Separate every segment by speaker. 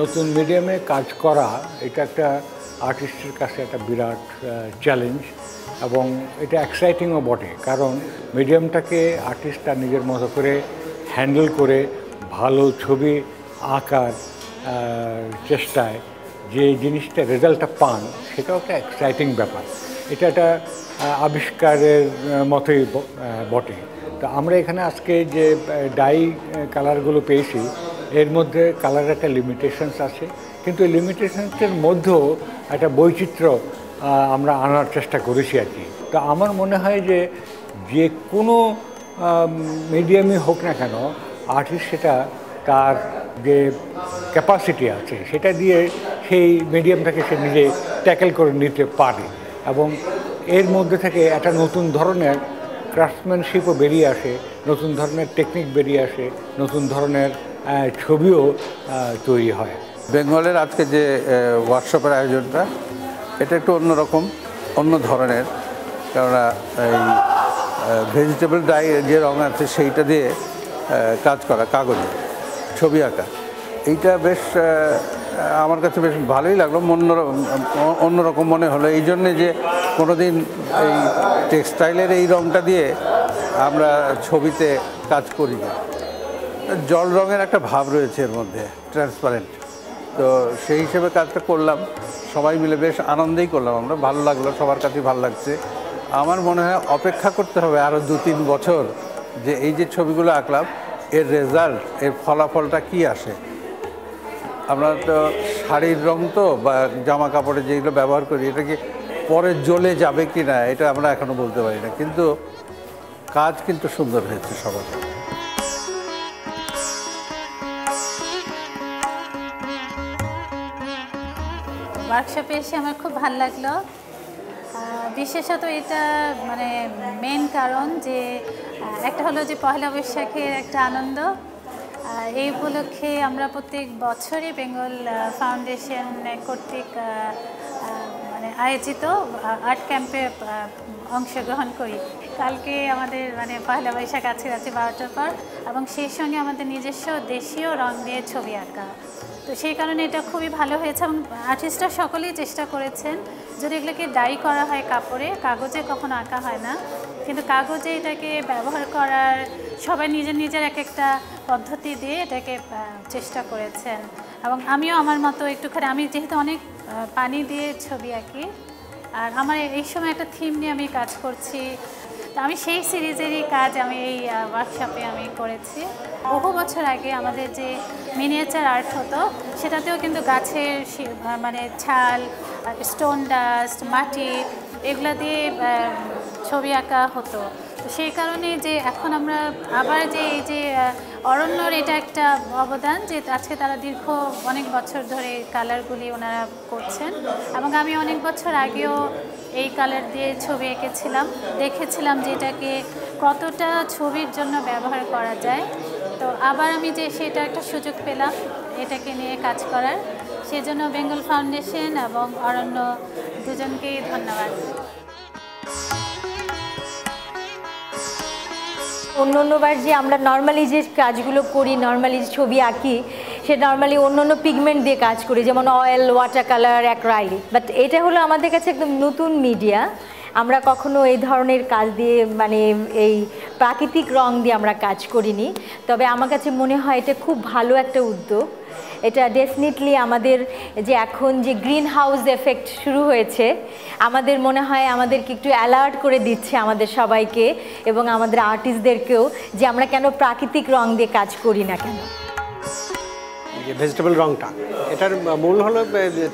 Speaker 1: নতুন মিডিয়ামে কাজ করা, এটা একটা আর্টিস্টের কাছে একটা বিরাট চ্যালেঞ্জ এবং এটা এক্সাইটিংও বটে। কারণ মিডিয়ামটাকে আর্টিস্টটা নিজের মতো করে হ্যান্ডেল করে ভালো ছবি আঁকার চেষ্টায় যে জিনিসটা রেজাল্টটা পান, সেটাও একটা এক্সাইটিং ব্যাপার। এটা একটা আবিষ্কারের মতোই বটে। তো আমরা এখানে আজকে যে ডাই কালারগুলো পেয়েছি এর মধ্যে কালারের একটা লিমিটেশনস আছে। কিন্তু এই লিমিটেশনসের মধ্যেও একটা বৈচিত্র্য আমরা আনার চেষ্টা করেছি আর কি। তো আমার মনে হয় যে যে কোনো মিডিয়ামই হোক না কেন আর্টিস্ট সেটা তার যে ক্যাপাসিটি আছে, সেটা দিয়ে সেই মিডিয়ামটাকে সে নিজে ট্যাকেল করে নিতে পারে। এবং এর মধ্যে থেকে একটা নতুন ধরনের ক্রাফটম্যানশিপও বেরিয়ে আসে, নতুন ধরনের টেকনিক বেরিয়ে আসে, নতুন ধরনের ছবিও তৈরি হয়।
Speaker 2: বেঙ্গলের আজকে যে ওয়ার্কশপের আয়োজনটা, এটা একটু অন্যরকম, অন্য ধরনের। কেননা এই ভেজিটেবল ডাই যে রঙ আছে, সেইটা দিয়ে কাজ করা, কাগজে, ছবি আঁকা। এইটা বেশ আমার কাছে বেশ ভালোই লাগল, অন্যরকম অন্যরকম মনে হলো। এই জন্যে যে কোনো দিন এই টেক্সটাইলের এই রঙটা দিয়ে আমরা ছবিতে কাজ করি না। জল রঙের একটা ভাব রয়েছে এর মধ্যে ট্রান্সপারেন্ট তো সেই হিসেবে কাজটা করলাম, সবাই মিলে বেশ আনন্দেই করলাম আমরা, ভালো লাগল, সবার কাছেই ভালো লাগছে। আমার মনে হয় অপেক্ষা করতে হবে আরও দু তিন বছর যে এই যে ছবিগুলো আঁকলাম, এর রেজাল্ট এর ফলাফলটা কি আসে। আমরা তো শাড়ির রং তো বা জামা কাপড়ে যেগুলো ব্যবহার করি, এটা কি পরে জ্বলে যাবে কি না এটা আমরা এখনও বলতে পারি না। কিন্তু কাজ কিন্তু সুন্দর হয়েছে সবার।
Speaker 3: ওয়ার্কশপে এসে আমার খুব ভালো লাগল। বিশেষত এটা মানে মেন কারণ যে একটা হলো যে পহেলা বৈশাখের একটা আনন্দ। এই উপলক্ষে আমরা প্রত্যেক বছরই বেঙ্গল ফাউন্ডেশন কর্তৃক মানে আয়োজিত আর্ট ক্যাম্পে অংশগ্রহণ করি। কালকে আমাদের মানে পয়লা বৈশাখ আছে রাত্রি বারোটার পর এবং সেই সঙ্গে আমাদের নিজস্ব দেশীয় রং দিয়ে ছবি আঁকা। তো সেই কারণে এটা খুবই ভালো হয়েছে এবং আর্টিস্টরা সকলেই চেষ্টা করেছেন যদি এগুলোকে ডাই করা হয় কাপড়ে, কাগজে কখনো আঁকা হয় না। কিন্তু কাগজে এটাকে ব্যবহার করার সবাই নিজের নিজের এক একটা পদ্ধতি দিয়ে এটাকে চেষ্টা করেছেন। এবং আমিও আমার মতো একটুখানি, আমি যেহেতু অনেক পানি দিয়ে ছবি আঁকি, আর আমার এই সময় একটা থিম নিয়ে আমি কাজ করছি। তো আমি সেই সিরিজেরই কাজ আমি এই ওয়ার্কশপে আমি করেছি। বহু বছর আগে আমাদের যে মিনিয়েচার আর্ট হতো, সেটাতেও কিন্তু গাছের মানে ছাল স্টোন ডাস্ট মাটি এগুলো দিয়ে ছবি আঁকা হতো। সেই কারণে যে এখন আমরা আবার যে এই যে অরণ্যর এটা একটা অবদান যে আজকে তারা দীর্ঘ অনেক বছর ধরে কালারগুলি ওনারা করছেন এবং আমি অনেক বছর আগেও এই কালার দিয়ে ছবি এঁকেছিলাম, দেখেছিলাম যে এটাকে কতটা ছবির জন্য ব্যবহার করা যায়। তো আবার আমি যে সেটা একটা সুযোগ পেলাম এটাকে নিয়ে কাজ করার। সেজন্য বেঙ্গল ফাউন্ডেশন এবং অরণ্য দুজনকেই ধন্যবাদ।
Speaker 4: অন্য অন্যবার যে আমরা নর্মালি যে কাজগুলো করি নর্মালি যে ছবি আঁকি, সে নর্মালি অন্য অন্য পিগমেন্ট দিয়ে কাজ করি, যেমন oil water colour acrylic but এটা হলো আমাদের কাছে একদম নতুন মিডিয়া আমরা কখনো এই ধরনের কাজ দিয়ে মানে এই প্রাকৃতিক রং দিয়ে আমরা কাজ করিনি। তবে আমার কাছে মনে হয় এটা খুব ভালো একটা উদ্যোগ। এটা ডেফিনেটলি আমাদের যে এখন যে গ্রিন হাউস এফেক্ট শুরু হয়েছে, আমাদের মনে হয় আমাদেরকে একটু অ্যালার্ট করে দিচ্ছে আমাদের সবাইকে এবং আমাদের আর্টিস্টদেরকেও যে আমরা কেন প্রাকৃতিক রং দিয়ে কাজ করি না কেন।
Speaker 5: যে ভেজিটেবল রংটা, এটার মূল হলো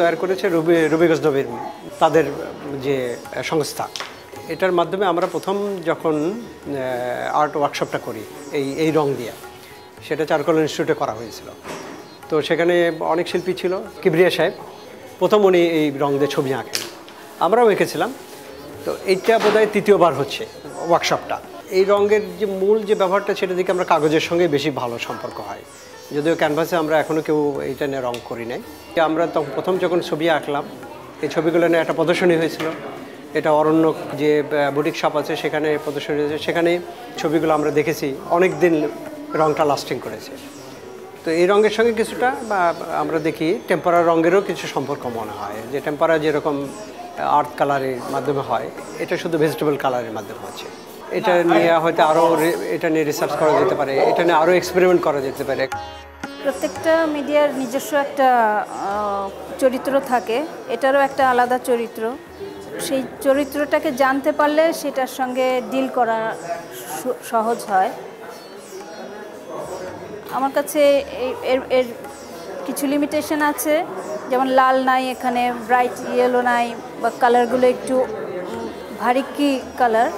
Speaker 5: তৈরি করেছে রুবি রবিগজ নবীর তাদের যে সংস্থা। এটার মাধ্যমে আমরা প্রথম যখন আর্ট ওয়ার্কশপটা করি, এই এই রং দিয়ে, সেটা চারকোল ইনস্টিটিউটে করা হয়েছিল। তো সেখানে অনেক শিল্পী ছিল, কিবরিয়া সাহেব, প্রথম উনি এই রং দিয়ে ছবি আঁকেন। আমরাও এঁকেছিলাম। তো এইটা বোধহয় তৃতীয়বার হচ্ছে ওয়ার্কশপটা এই রঙের যে মূল যে ব্যবহারটা, সেটা দিকে আমরা কাগজের সঙ্গে বেশি ভালো সম্পর্ক হয়। যদিও ক্যানভাসে আমরা এখনও কেউ এইটা নিয়ে রং করি নাই। আমরা তখন প্রথম যখন ছবি আঁকলাম এই ছবিগুলো নিয়ে একটা প্রদর্শনী হয়েছিল। এটা অরণ্য যে বুটিক শপ আছে সেখানে প্রদর্শনী হয়েছে। সেখানে ছবিগুলো আমরা দেখেছি। অনেক দিন রংটা লাস্টিং করেছে। তো এই রঙের সঙ্গে কিছুটা বা আমরা দেখি টেম্পারা রঙেরও কিছু সম্পর্ক মনে হয়। যে টেম্পারা যেরকম আর্থ কালারের মাধ্যমে হয় এটা শুধু ভেজিটেবল কালারের মাধ্যমে আছে এটা নিয়ে হয়তো আরও এটা নিয়ে রিসার্চ করা যেতে পারে। এটা নিয়ে আরও এক্সপেরিমেন্ট করা যেতে পারে।
Speaker 6: প্রত্যেকটা মিডিয়ার নিজস্ব একটা চরিত্র থাকে এটারও একটা আলাদা চরিত্র। সেই চরিত্রটাকে জানতে পারলে সেটার সঙ্গে ডিল করা সহজ হয়। আমার কাছে এর এর কিছু লিমিটেশন আছে যেমন লাল নাই এখানে ব্রাইট ইয়েলো নাই বা কালারগুলো একটু উম, ভারিক্কি কালার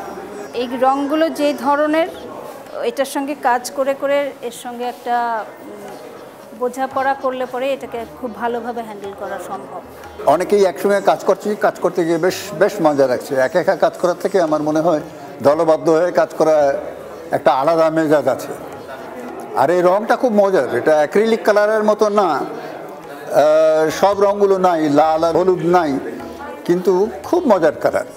Speaker 6: এই রঙগুলো যেই ধরনের এটার সঙ্গে কাজ করে করে এর সঙ্গে একটা বোঝাপড়া করলে পরে এটাকে খুব ভালোভাবে হ্যান্ডেল করা সম্ভব।
Speaker 7: অনেকেই একসঙ্গে কাজ করছি কাজ করতে গিয়ে বেশ বেশ মজা লাগছে। একা একা কাজ করার থেকে আমার মনে হয় দলবদ্ধ হয়ে কাজ করা একটা আলাদা মেজাজ আছে। আর এই রঙটা খুব মজার এটা অ্যাক্রিলিক কালারের মতো না সব রঙগুলো নাই লাল আর হলুদ নাই কিন্তু খুব মজার কালার।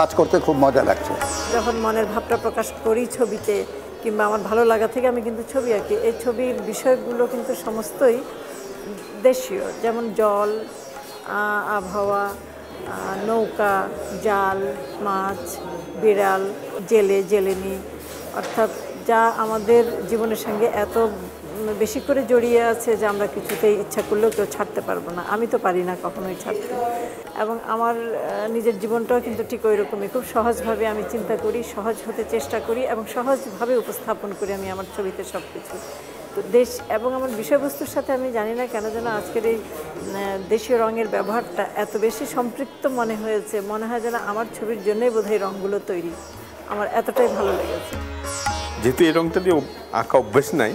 Speaker 7: কাজ করতে খুব মজা লাগছে।
Speaker 8: যখন মনের ভাবটা প্রকাশ করি ছবিতে কিংবা আমার ভালো লাগা থেকে আমি কিন্তু ছবি আঁকি। এই ছবির বিষয়গুলো কিন্তু সমস্তই দেশীয়। যেমন জল আবহাওয়া নৌকা, জাল, মাছ, বিড়াল, জেলে, জেলেনি। অর্থাৎ যা আমাদের জীবনের সঙ্গে এত বেশি করে জড়িয়ে আছে যে আমরা কিছুতেই ইচ্ছা করলেও কেউ ছাড়তে পারব না। আমি তো পারি না কখনোই ছাড়তে। এবং আমার নিজের জীবনটাও কিন্তু ঠিক ওই রকমই খুব সহজভাবে আমি চিন্তা করি, সহজ হতে চেষ্টা করি এবং সহজভাবে উপস্থাপন করি আমি আমার ছবিতে সব কিছু তো দেশ এবং আমার বিষয়বস্তুর সাথে আমি জানি না কেন যেন আজকের এই দেশীয় রঙের ব্যবহারটা এত বেশি সম্পৃক্ত মনে হয়েছে। মনে হয় যেন আমার ছবির জন্যই বোধহয় রঙগুলো তৈরি। আমার এতটাই ভালো লেগেছে।
Speaker 9: যেহেতু এই রঙটা দিয়ে আঁকা অভ্যেস নাই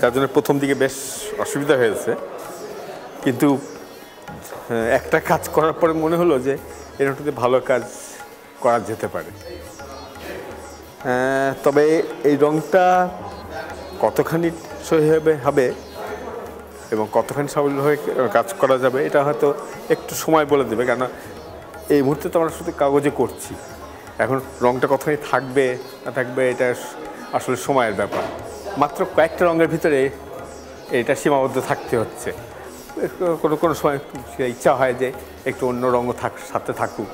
Speaker 9: তার জন্য প্রথম দিকে বেশ অসুবিধা হয়েছে। কিন্তু একটা কাজ করার পরে মনে হলো যে দিয়ে ভালো কাজ করা যেতে পারে। তবে এই রংটা কতখানি সহি হবে হবে এবং কতখানি সাবলীল হয়ে কাজ করা যাবে, এটা হয়তো একটু সময় বলে দেবে। কেন এই মুহূর্তে তো আমরা শুধু কাগজে করছি। এখন রংটা কতখানি থাকবে, না থাকবে, এটা আসলে সময়ের ব্যাপার। মাত্র কয়েকটা রঙের ভিতরে এটা সীমাবদ্ধ থাকতে হচ্ছে। কোনো কোনো সময় ইচ্ছা হয় যে একটু অন্য রঙও থাক, সাথে থাকুক।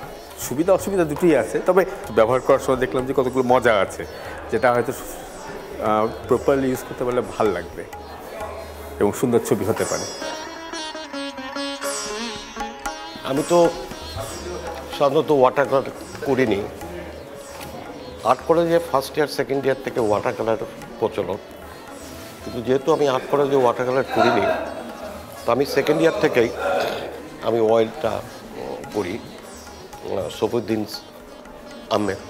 Speaker 9: সুবিধা, অসুবিধা দুটোই আছে। তবে ব্যবহার করার সময় দেখলাম যে কতগুলো মজা আছে, যেটা হয়তো প্রপারলি ইউজ করতে পারলে ভালো লাগবে এবং সুন্দর ছবি হতে পারে।
Speaker 10: আমি তো সাধারণত ওয়াটার কালার করিনি। আর্ট কলেজে ফার্স্ট ইয়ার সেকেন্ড ইয়ার থেকে ওয়াটার কালার প্রচলন। কিন্তু যেহেতু আমি আর্ট কলেজে ওয়াটার কালার করিনি তো আমি সেকেন্ড ইয়ার থেকেই আমি অয়েলটা করি। সফুদ্দিন আহমেদ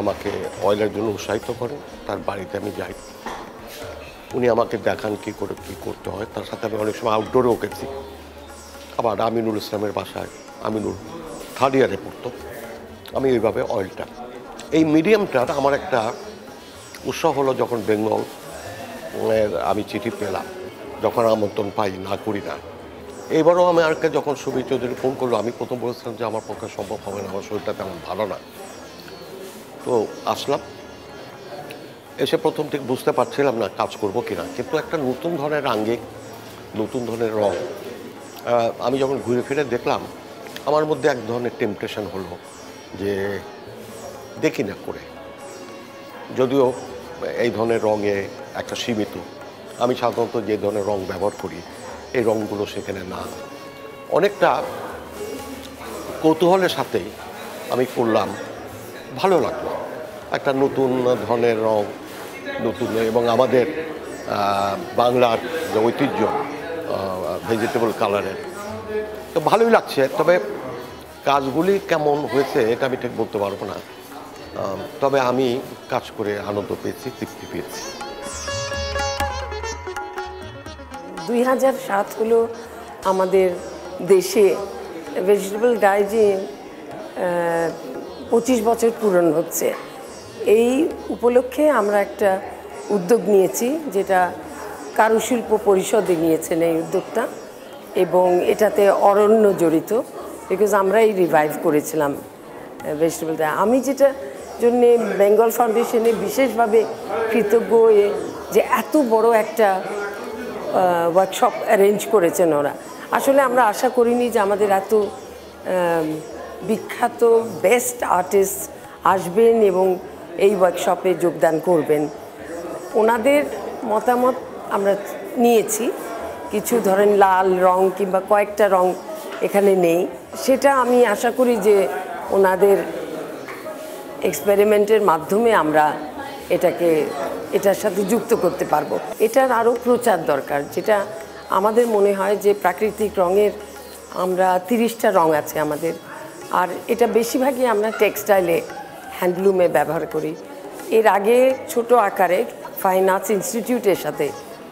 Speaker 10: আমাকে অয়েলের জন্য উৎসাহিত করেন, তার বাড়িতে আমি যাই। উনি আমাকে দেখান কী করে, কী করতে হয়। তার সাথে আমি অনেক সময় আউটডোরেও গেছি। আবার আমিনুল ইসলামের বাসায় আমিনুল থার্ড ইয়ারে পড়তো। আমি ওইভাবে অয়েলটা এই মিডিয়ামটার আমার একটা উৎসাহ হলো যখন বেঙ্গল আমি চিঠি পেলাম। যখন আমন্ত্রণ পাই, না করি না। এবারও আমি আরকে যখন সুবীর চৌধুরী ফোন করল, আমি প্রথম বলেছিলাম যে, আমার পক্ষে সম্ভব হবে না, আমার শরীরটা তেমন ভালো না। তো আসলাম। এসে প্রথম ঠিক বুঝতে পারছিলাম না, কাজ করব কিনা। কিন্তু একটা নতুন ধরনের আঙ্গিক, নতুন ধরনের রং আমি যখন ঘুরে ফিরে দেখলাম, আমার মধ্যে এক ধরনের টেম্পটেশন হলো যে, দেখি না করে। যদিও এই ধরনের রঙে একটা সীমিত আমি সাধারণত যে ধরনের রং ব্যবহার করি, এই রঙগুলো সেখানে না। অনেকটা কৌতূহলের সাথেই আমি করলাম, ভালো লাগল। একটা নতুন ধরনের রং, নতুন এবং আমাদের বাংলার যে ঐতিহ্য ভেজিটেবল কালারের তো ভালোই লাগছে, তবে কাজগুলি কেমন হয়েছে এটা আমি ঠিক বলতে পারব না। তবে আমি কাজ করে আনন্দ পেয়েছি, তৃপ্তি পেয়েছি।
Speaker 11: দুই হাজার সাত হলো আমাদের দেশে ভেজিটেবল ডাইজি পঁচিশ বছর পূরণ হচ্ছে। এই উপলক্ষে আমরা একটা উদ্যোগ নিয়েছি, যেটা কারুশিল্প পরিষদে নিয়েছেন এই উদ্যোগটা এবং এটাতে অরণ্য জড়িত বিকজ আমরাই রিভাইভ করেছিলাম ভেজিটেবল আমি যেটা জন্যে বেঙ্গল ফাউন্ডেশনে বিশেষভাবে কৃতজ্ঞ যে এত বড় একটা ওয়ার্কশপ অ্যারেঞ্জ করেছেন ওরা। আসলে আমরা আশা করিনি যে আমাদের এত বিখ্যাত বেস্ট আর্টিস্ট আসবেন এবং এই ওয়ার্কশপে যোগদান করবেন। ওনাদের মতামত আমরা নিয়েছি। কিছু ধরেন লাল রং কিংবা কয়েকটা রং এখানে নেই। সেটা আমি আশা করি যে ওনাদের এক্সপেরিমেন্টের মাধ্যমে আমরা এটাকে এটার সাথে যুক্ত করতে পারব। এটার আরও প্রচার দরকার, যেটা আমাদের মনে হয় যে প্রাকৃতিক রঙের আমরা তিরিশটা রং আছে আমাদের, আর এটা বেশিরভাগই আমরা টেক্সটাইলে হ্যান্ডলুমে ব্যবহার করি। এর আগে ছোট আকারে ফাইন আর্টস ইনস্টিটিউটের সাথে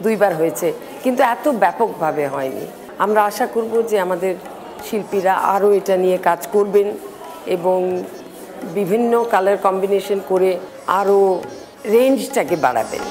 Speaker 11: দুইবার হয়েছে, কিন্তু এত ব্যাপকভাবে হয়নি। আমরা আশা করব যে আমাদের শিল্পীরা আরও এটা নিয়ে কাজ করবেন এবং বিভিন্ন কালার কম্বিনেশন করে আরও রেঞ্জটাকে বাড়াবেন